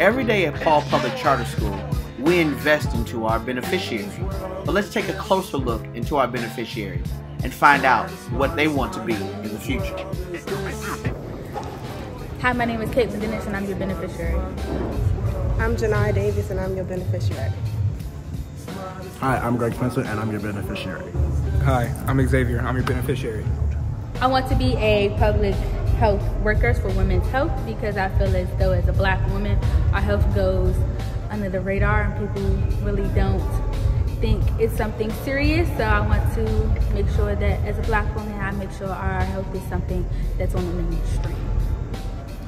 Every day at Paul Public Charter School, we invest into our beneficiaries. But let's take a closer look into our beneficiaries and find out what they want to be in the future. Hi, my name is Kate Dennis and I'm your beneficiary. I'm Janai Davis and I'm your beneficiary. Hi, I'm Greg Spencer and I'm your beneficiary. Hi, I'm Xavier. I'm your beneficiary. I want to be a public health workers for women's health because I feel as though as a black woman, our health goes under the radar and people really don't think it's something serious. So I want to make sure that as a black woman, I make sure our health is something that's on the mainstream.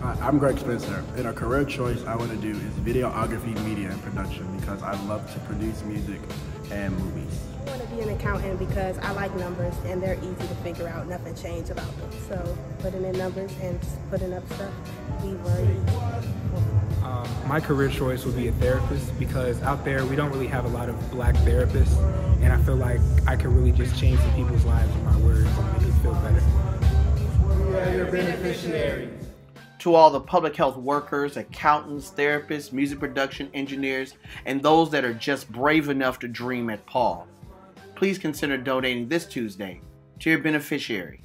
I'm Greg Spencer. In a career choice, I want to do is videography, media, and production because I love to produce music and movies. I want to be an accountant because I like numbers and they're easy to figure out. Nothing changed about them. So putting in numbers and putting up stuff, we worry. Um, my career choice would be a therapist because out there we don't really have a lot of black therapists, and I feel like I could really just change some people's lives with my words and make it feel better. We are your beneficiaries. To all the public health workers, accountants, therapists, music production engineers, and those that are just brave enough to dream at Paul, please consider donating this Tuesday to your beneficiary.